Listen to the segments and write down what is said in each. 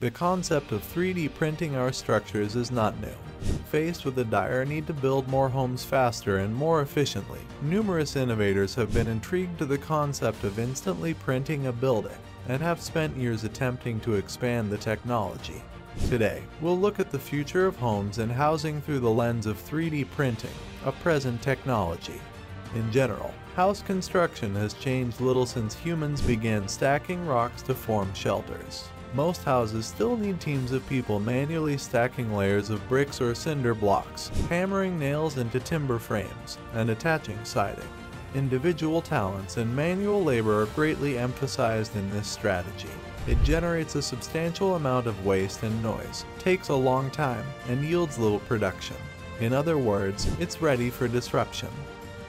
The concept of 3D printing our structures is not new. Faced with the dire need to build more homes faster and more efficiently, numerous innovators have been intrigued to the concept of instantly printing a building and have spent years attempting to expand the technology. Today, we'll look at the future of homes and housing through the lens of 3D printing, a present technology. In general, house construction has changed little since humans began stacking rocks to form shelters. Most houses still need teams of people manually stacking layers of bricks or cinder blocks, hammering nails into timber frames, and attaching siding. Individual talents and manual labor are greatly emphasized in this strategy. It generates a substantial amount of waste and noise, takes a long time, and yields little production. In other words, it's ready for disruption.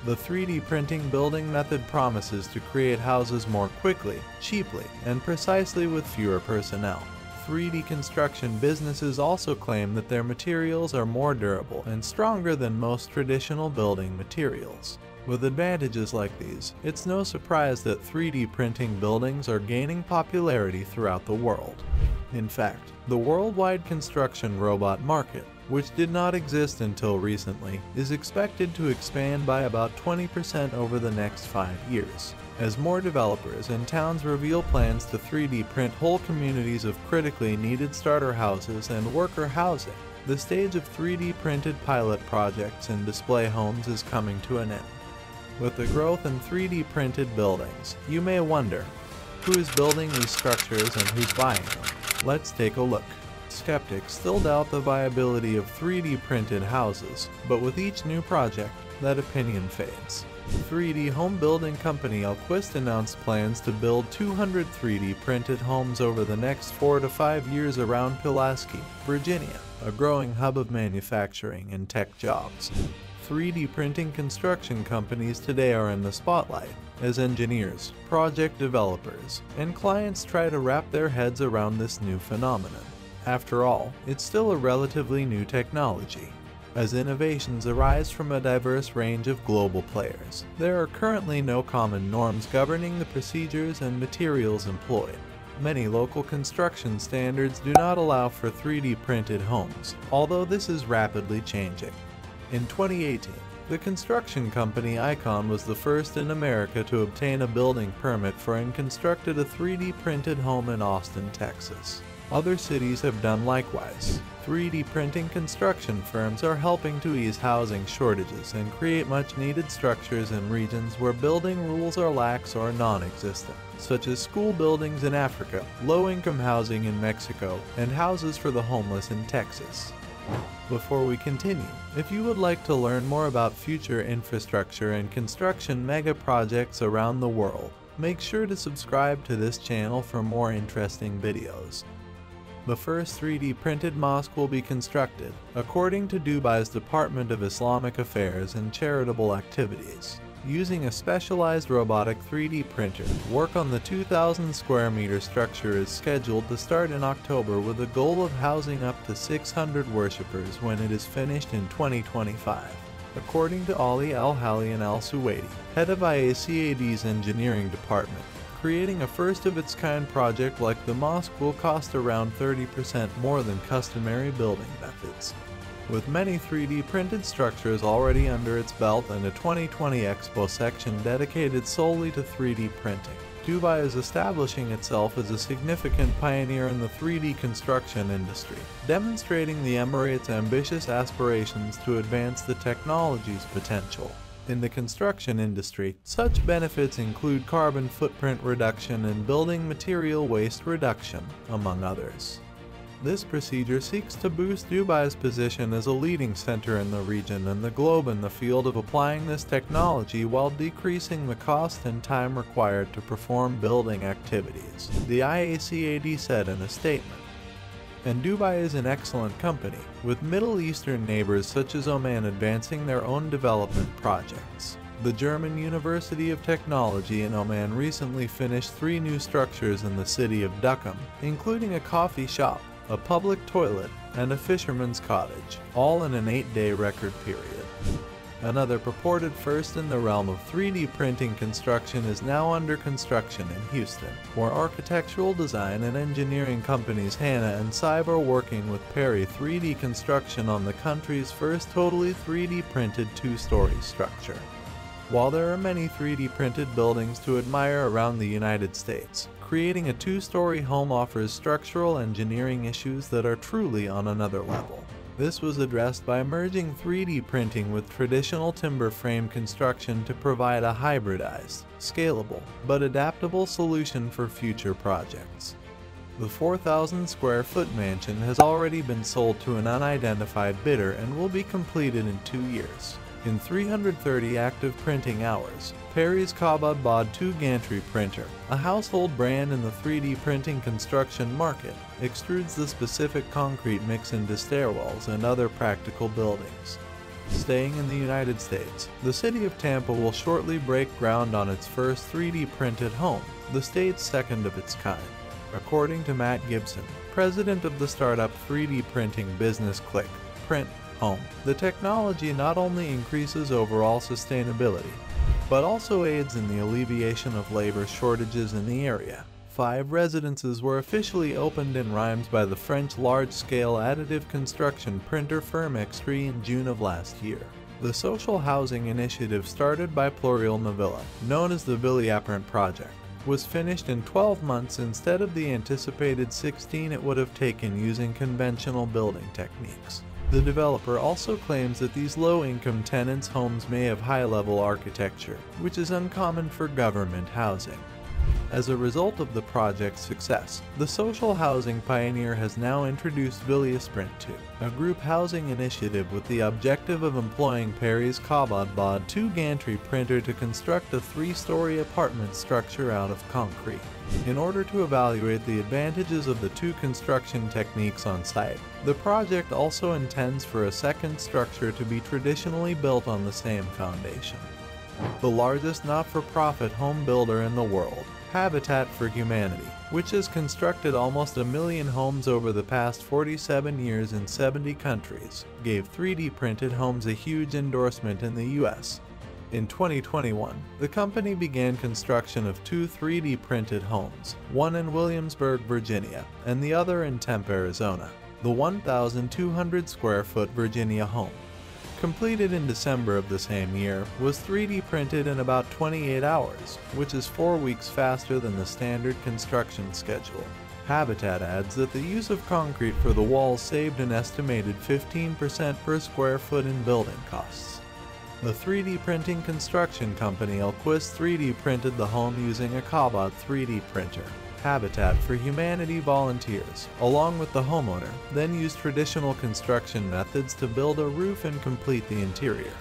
The 3D printing building method promises to create houses more quickly, cheaply, and precisely with fewer personnel. 3D construction businesses also claim that their materials are more durable and stronger than most traditional building materials. With advantages like these, it's no surprise that 3D printing buildings are gaining popularity throughout the world. In fact, the worldwide construction robot market, which did not exist until recently, is expected to expand by about 20% over the next five years. As more developers and towns reveal plans to 3D print whole communities of critically needed starter houses and worker housing, the stage of 3D printed pilot projects and display homes is coming to an end. With the growth in 3D printed buildings, you may wonder, who is building these structures and who's buying them? Let's take a look. Skeptics still doubt the viability of 3D printed houses, but with each new project, that opinion fades. 3D home building company Alquist announced plans to build 200 3D printed homes over the next 4 to 5 years around Pulaski, Virginia, a growing hub of manufacturing and tech jobs. 3D printing construction companies today are in the spotlight as engineers, project developers, and clients try to wrap their heads around this new phenomenon. After all, it's still a relatively new technology. As innovations arise from a diverse range of global players, there are currently no common norms governing the procedures and materials employed. Many local construction standards do not allow for 3D printed homes, although this is rapidly changing. In 2018, the construction company Icon was the first in America to obtain a building permit for and constructed a 3D printed home in Austin, Texas. Other cities have done likewise. 3D printing construction firms are helping to ease housing shortages and create much needed structures in regions where building rules are lax or non-existent, such as school buildings in Africa, low-income housing in Mexico, and houses for the homeless in Texas. Before we continue, if you would like to learn more about future infrastructure and construction mega projects around the world, make sure to subscribe to this channel for more interesting videos. The first 3D printed mosque will be constructed, according to Dubai's Department of Islamic Affairs and Charitable Activities. Using a specialized robotic 3D printer, work on the 2,000 square meter structure is scheduled to start in October with a goal of housing up to 600 worshippers when it is finished in 2025. According to Ali Al-Halian Al-Suwaidi, head of IACAD's engineering department, creating a first-of-its-kind project like the mosque will cost around 30% more than customary building methods. With many 3D printed structures already under its belt and a 2020 Expo section dedicated solely to 3D printing, Dubai is establishing itself as a significant pioneer in the 3D construction industry, demonstrating the Emirates' ambitious aspirations to advance the technology's potential. In the construction industry, such benefits include carbon footprint reduction and building material waste reduction, among others. This procedure seeks to boost Dubai's position as a leading center in the region and the globe in the field of applying this technology while decreasing the cost and time required to perform building activities, the IACAD said in a statement. And Dubai is an excellent company, with Middle Eastern neighbors such as Oman advancing their own development projects. The German University of Technology in Oman recently finished three new structures in the city of Duqm, including a coffee shop, a public toilet, and a fisherman's cottage, all in an eight-day record period. Another purported first in the realm of 3D printing construction is now under construction in Houston, where architectural design and engineering companies Hanna and Saib are working with PERI 3D Construction on the country's first totally 3D printed two-story structure. While there are many 3D printed buildings to admire around the United States, creating a two-story home offers structural engineering issues that are truly on another level. This was addressed by merging 3D printing with traditional timber frame construction to provide a hybridized, scalable, but adaptable solution for future projects. The 4,000 square foot mansion has already been sold to an unidentified bidder and will be completed in two years. In 330 active printing hours, PERI's COBOD Bod 2 gantry printer, a household brand in the 3D printing construction market, extrudes the specific concrete mix into stairwells and other practical buildings. Staying in the United States, the city of Tampa will shortly break ground on its first 3D printed home, the state's second of its kind. According to Matt Gibson, president of the startup 3D printing business Click, Print home. The technology not only increases overall sustainability, but also aids in the alleviation of labor shortages in the area. Five residences were officially opened in Reims by the French large-scale additive construction printer firm XtreeE in June of last year. The social housing initiative started by Plurial Novilia, known as the Viliaprint Project, was finished in 12 months instead of the anticipated 16 it would have taken using conventional building techniques. The developer also claims that these low-income tenants' homes may have high-level architecture, which is uncommon for government housing. As a result of the project's success, the social housing pioneer has now introduced Villiasprint 2, a group housing initiative with the objective of employing PERI's COBOD Bod 2 gantry printer to construct a three-story apartment structure out of concrete. In order to evaluate the advantages of the two construction techniques on site, the project also intends for a second structure to be traditionally built on the same foundation. The largest not-for-profit home builder in the world, Habitat for Humanity, which has constructed almost a million homes over the past 47 years in 70 countries, gave 3D printed homes a huge endorsement in the US in 2021, the company began construction of two 3D printed homes, one in Williamsburg, Virginia, and the other in Tempe, Arizona. The 1,200 square foot Virginia home, completed in December of the same year, was 3D printed in about 28 hours, which is four weeks faster than the standard construction schedule. Habitat adds that the use of concrete for the walls saved an estimated 15% per square foot in building costs. The 3D printing construction company Alquist 3D printed the home using a COBOD 3D printer. Habitat for Humanity volunteers, along with the homeowner, then used traditional construction methods to build a roof and complete the interior.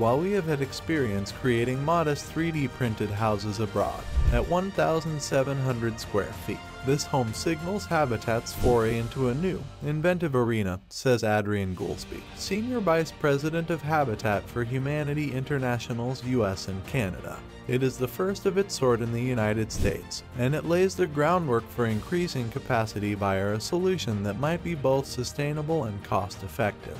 While we have had experience creating modest 3D printed houses abroad, at 1,700 square feet, this home signals Habitat's foray into a new, inventive arena, says Adrienne Goolsby, Senior Vice President of Habitat for Humanity International's US and Canada. It is the first of its sort in the United States, and it lays the groundwork for increasing capacity via a solution that might be both sustainable and cost effective.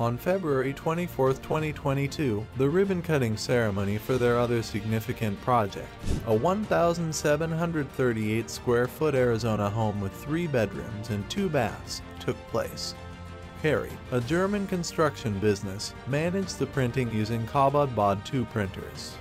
On February 24, 2022, the ribbon-cutting ceremony for their other significant project, a 1,738 square foot Arizona home with three bedrooms and two baths, took place. PERI, a German construction business, managed the printing using COBOD Bod 2 printers.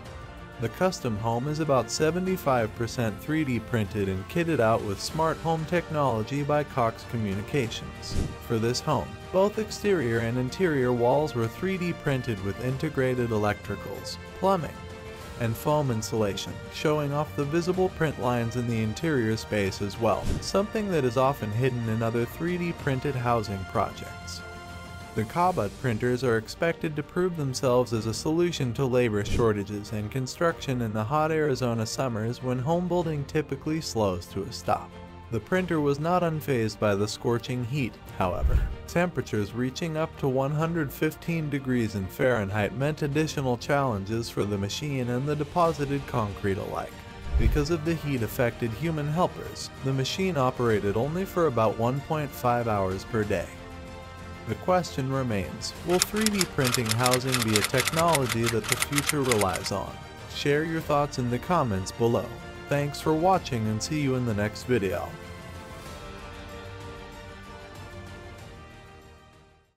The custom home is about 75% 3D printed and kitted out with smart home technology by Cox Communications. For this home, both exterior and interior walls were 3D printed with integrated electricals, plumbing, and foam insulation, showing off the visible print lines in the interior space as well, something that is often hidden in other 3D printed housing projects. The COBOD printers are expected to prove themselves as a solution to labor shortages and construction in the hot Arizona summers when home building typically slows to a stop. The printer was not unfazed by the scorching heat, however. Temperatures reaching up to 115 degrees in Fahrenheit meant additional challenges for the machine and the deposited concrete alike. Because of the heat affected human helpers, the machine operated only for about 1.5 hours per day. The question remains, will 3D printing housing be a technology that the future relies on? Share your thoughts in the comments below. Thanks for watching and see you in the next video.